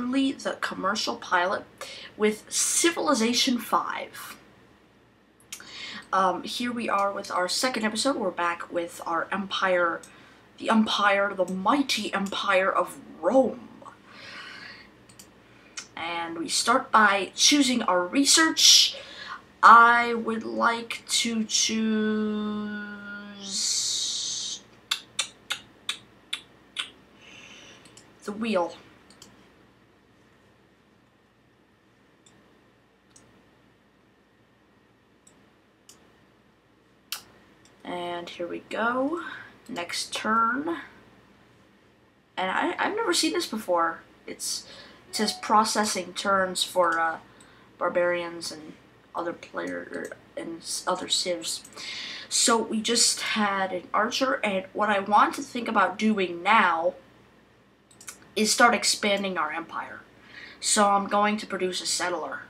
truly the commercial pilot with Civilization 5. Um, here we are with our second episode. We're back with our empire, the empire, the mighty empire of Rome. And we start by choosing our research. I would like to choose the wheel. And here we go. Next turn. And I, I've never seen this before. It's it says processing turns for uh, barbarians and other player and other civs. So we just had an archer, and what I want to think about doing now is start expanding our empire. So I'm going to produce a settler.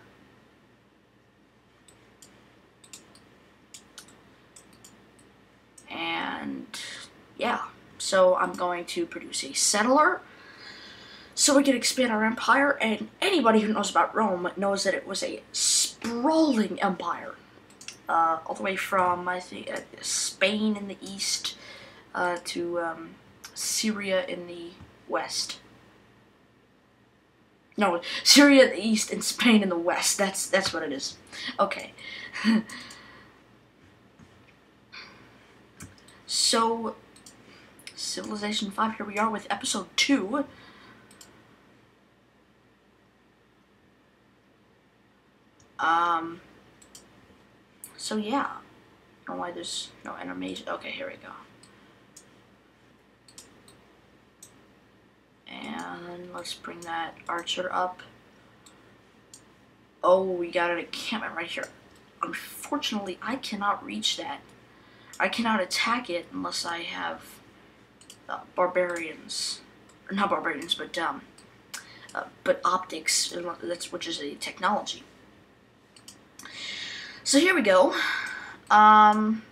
And yeah, so I'm going to produce a settler so we can expand our empire. And anybody who knows about Rome knows that it was a sprawling empire, uh, all the way from I think uh, Spain in the east uh, to um, Syria in the west. No, Syria in the east and Spain in the west. That's that's what it is. Okay. so, Civilization 5, here we are with episode 2. Um, so yeah. I don't know why there's no animation. Okay, here we go. And let's bring that archer up. Oh, we got an encampment right here. Unfortunately, I cannot reach that. I cannot attack it unless I have uh, barbarians. Not barbarians, but um, uh, but optics. That's which is a technology. So here we go. Um,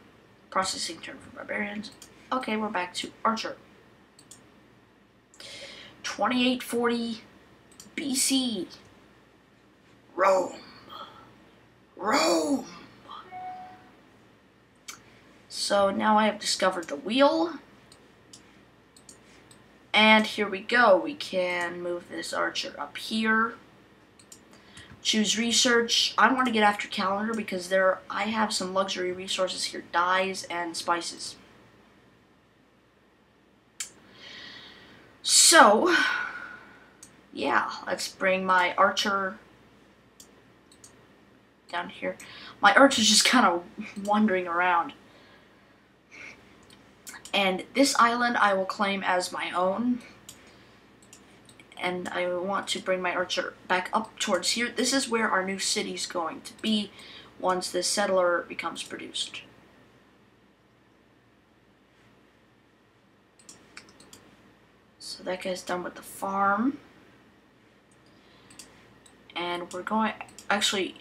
processing turn for barbarians. Okay, we're back to archer. 2840 BC. Rome. Rome. So now I have discovered the wheel. And here we go. We can move this archer up here. Choose research. I want to get after calendar because there I have some luxury resources here, dyes and spices. So, yeah, let's bring my archer down here. My archer's just kind of wandering around. And this island I will claim as my own and I want to bring my archer back up towards here. This is where our new city is going to be once this settler becomes produced. So that guy's done with the farm. And we're going, actually,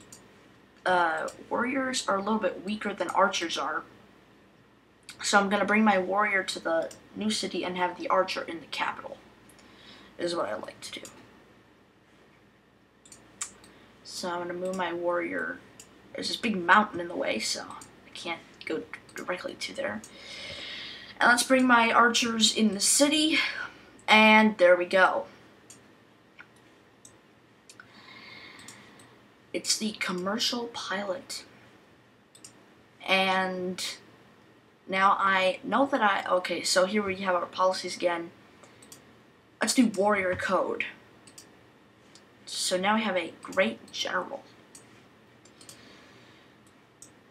uh, warriors are a little bit weaker than archers are. So I'm going to bring my warrior to the new city and have the archer in the capital is what I like to do. So I'm going to move my warrior. There's this big mountain in the way, so I can't go directly to there. And let's bring my archers in the city. And there we go. It's the commercial pilot. And now I know that I, okay, so here we have our policies again. Let's do warrior code. So now we have a great general.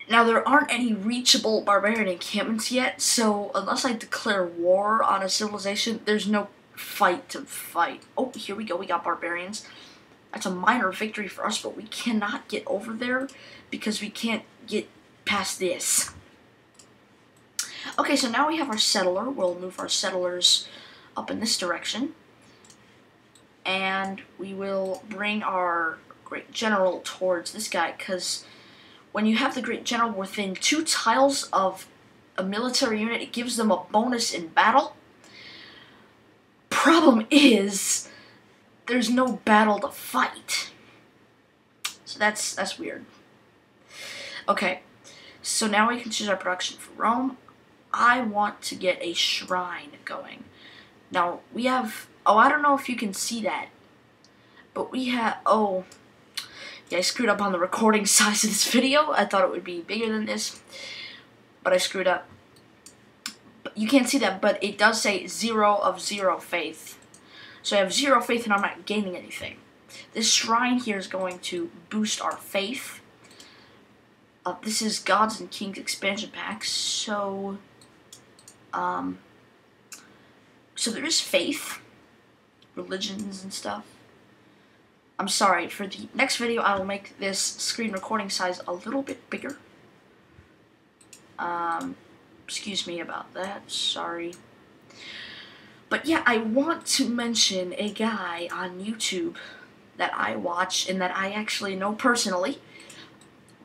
Now there aren't any reachable barbarian encampments yet, so unless I declare war on a civilization, there's no fight to fight. Oh, here we go, we got barbarians. That's a minor victory for us, but we cannot get over there because we can't get past this. Okay, so now we have our settler. We'll move our settlers up in this direction. And we will bring our great general towards this guy, because when you have the great general within two tiles of a military unit, it gives them a bonus in battle. Problem is, there's no battle to fight. So that's that's weird. Okay, so now we can choose our production for Rome. I want to get a shrine going. Now we have. Oh, I don't know if you can see that, but we have. Oh, yeah, I screwed up on the recording size of this video. I thought it would be bigger than this, but I screwed up. You can't see that, but it does say zero of zero faith. So I have zero faith and I'm not gaining anything. This shrine here is going to boost our faith. Uh, this is Gods and Kings expansion pack, so um, so there is faith, religions and stuff. I'm sorry, for the next video I will make this screen recording size a little bit bigger. Um, excuse me about that, sorry. But yeah, I want to mention a guy on YouTube that I watch and that I actually know personally.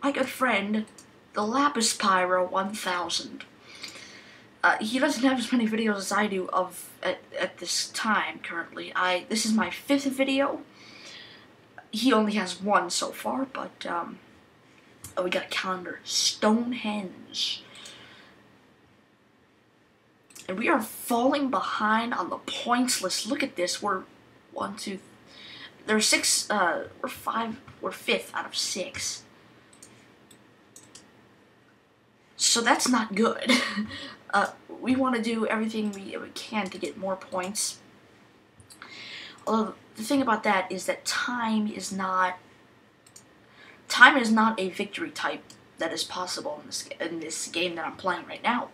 My good friend, the Lapis Pyro 1000. Uh, he doesn't have as many videos as I do of at, at this time currently. I this is my fifth video. He only has one so far, but um, oh, we got a calendar, Stonehenge, and we are falling behind on the points list. Look at this. We're one, two. There's six. Uh, we're five. We're fifth out of six. So that's not good. Uh, we want to do everything we, we can to get more points. Although the thing about that is that time is not time is not a victory type that is possible in this in this game that I'm playing right now.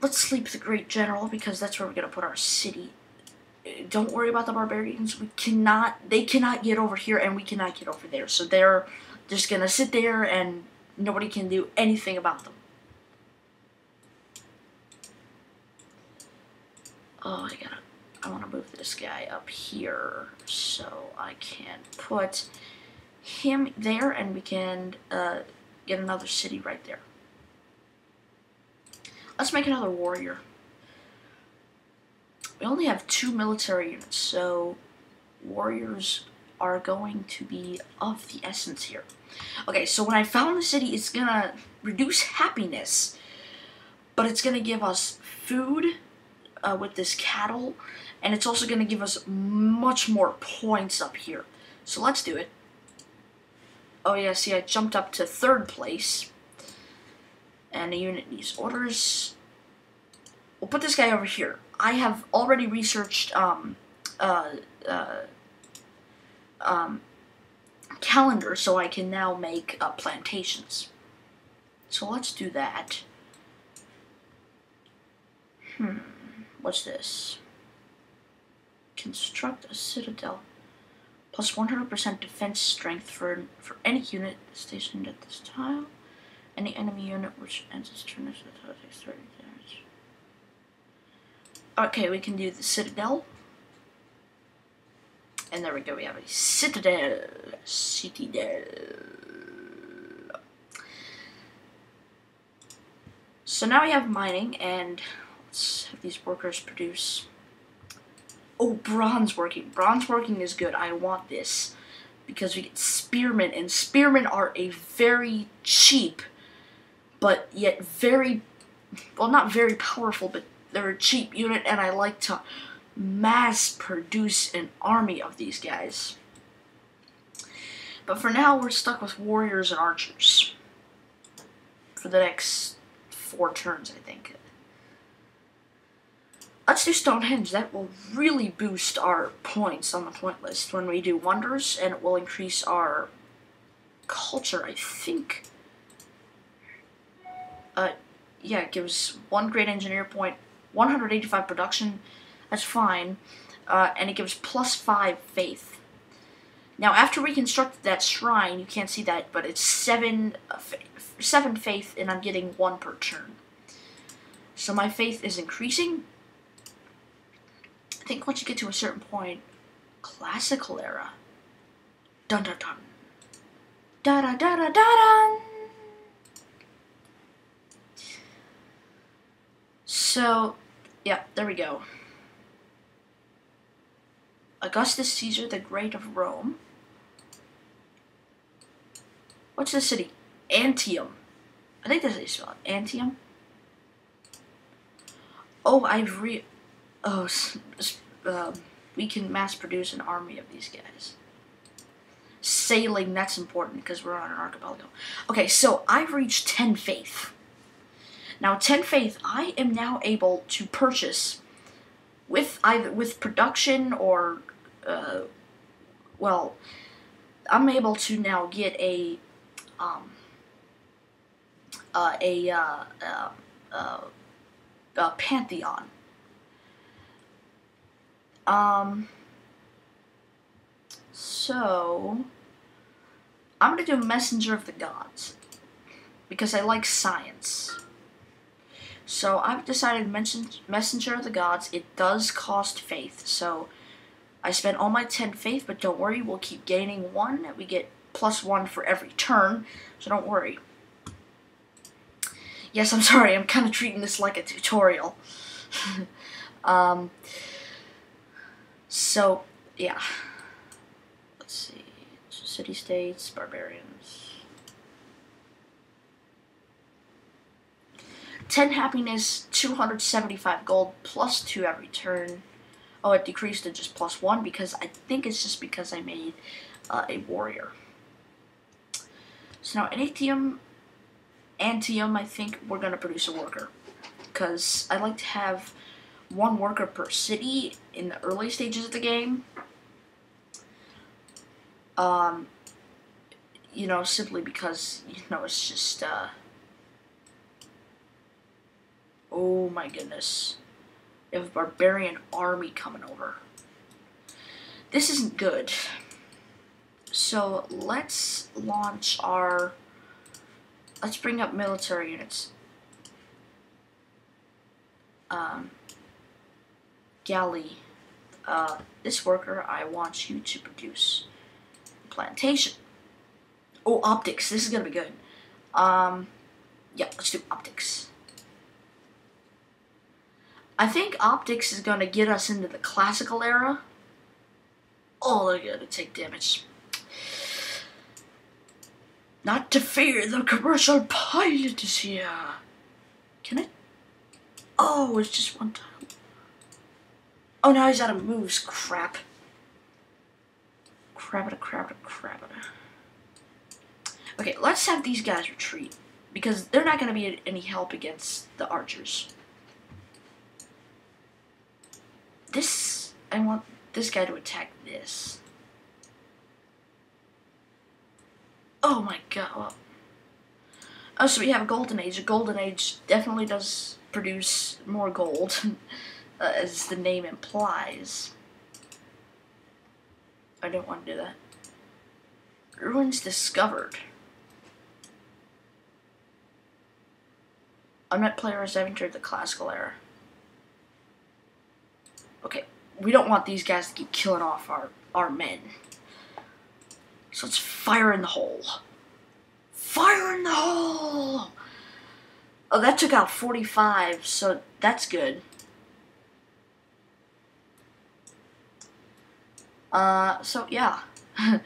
Let's sleep the Great General because that's where we're gonna put our city. Don't worry about the barbarians. We cannot. They cannot get over here, and we cannot get over there. So they're just gonna sit there, and nobody can do anything about them. oh, I gotta, I want to move this guy up here so I can put him there and we can uh, get another city right there. Let's make another warrior. We only have two military units, so warriors are going to be of the essence here. Okay, so when I found the city, it's gonna reduce happiness, but it's gonna give us food, uh, with this cattle, and it's also to give us much more points up here. So let's do it. Oh yeah, see I jumped up to third place, and the unit needs orders. We'll put this guy over here. I have already researched um, uh, uh, um, calendar, so I can now make uh, plantations. So let's do that. Hmm. What's this? Construct a citadel. Plus 100% defense strength for, for any unit stationed at this tile. Any enemy unit which ends its turn as the tile takes 30 damage. Okay, we can do the citadel. And there we go, we have a citadel. Citadel. So now we have mining, and Let's have these workers produce. Oh, bronze working. Bronze working is good. I want this. Because we get spearmen, and spearmen are a very cheap, but yet very, well, not very powerful, but they're a cheap unit, and I like to mass produce an army of these guys. But for now, we're stuck with warriors and archers. For the next four turns, I think. Let's do Stonehenge. That will really boost our points on the point list when we do wonders, and it will increase our culture, I think. Uh, yeah, it gives one great engineer point, 185 production, that's fine, uh, and it gives plus 5 faith. Now, after we constructed that shrine, you can't see that, but it's 7, uh, 7 faith, and I'm getting 1 per turn. So my faith is increasing, I think once you get to a certain point, classical era. Dun dun dun. Da da da da da dun. So, yeah, there we go. Augustus Caesar the Great of Rome. What's the city? Antium. I think that's how you spell it. Antium. Oh, I've re. Oh, um, we can mass produce an army of these guys. Sailing, that's important because we're on an archipelago. Okay, so I've reached 10 faith. Now, 10 faith, I am now able to purchase with either with production or, uh, well, I'm able to now get a, um, uh, a, uh, uh, uh, a pantheon. Um, so, I'm going to do Messenger of the Gods because I like science. So I've decided Messenger of the Gods, it does cost faith. So I spent all my 10 faith, but don't worry, we'll keep gaining one. We get plus one for every turn, so don't worry. Yes, I'm sorry, I'm kind of treating this like a tutorial. um, so, yeah. Let's see. City-states, barbarians. 10 happiness, 275 gold, plus 2 every turn. Oh, it decreased to just plus 1 because I think it's just because I made uh, a warrior. So now Antium, Antium, I think we're going to produce a worker. Because I like to have one worker per city in the early stages of the game. Um, you know, simply because, you know, it's just, uh, oh my goodness. They have a barbarian army coming over. This isn't good. So let's launch our, let's bring up military units. Um, galley. Uh, this worker, I want you to produce plantation. Oh, optics. This is going to be good. Um, yeah, let's do optics. I think optics is going to get us into the classical era. Oh, they're going to take damage. Not to fear, the commercial pilot is here. Can it? Oh, it's just one time. Oh, now he's out of moves. Crap. Crabita, crabita, crabita. Okay, let's have these guys retreat. Because they're not going to be any help against the archers. This, I want this guy to attack this. Oh my god. Oh, so we have a golden age. A golden age definitely does produce more gold. uh, as the name implies. I don't want to do that. Ruins discovered. Unmet players have entered the classical era. Okay, we don't want these guys to keep killing off our, our men. So let's fire in the hole. Fire in the hole! Oh, that took out 45, so that's good. Uh, so yeah, I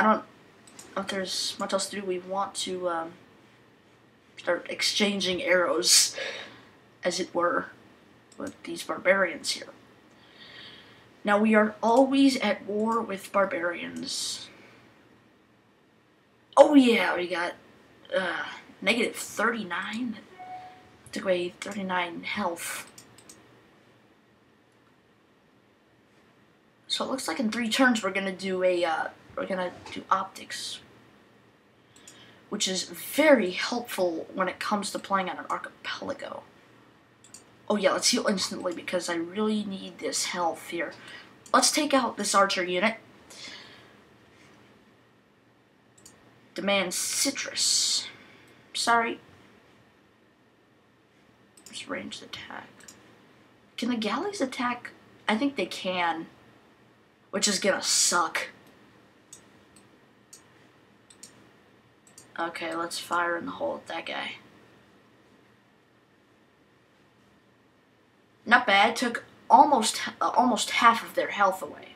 don't know if there's much else to do. We want to um, start exchanging arrows, as it were, with these barbarians here. Now we are always at war with barbarians. Oh yeah, we got uh, negative 39. Took away 39 health. So it looks like in three turns we're gonna do a uh, we're gonna do optics, which is very helpful when it comes to playing on an archipelago. Oh yeah, let's heal instantly because I really need this health here. Let's take out this archer unit. Demand citrus. Sorry. Just ranged attack. Can the galleys attack? I think they can which is gonna suck. Okay, let's fire in the hole at that guy. Not bad. Took almost almost half of their health away.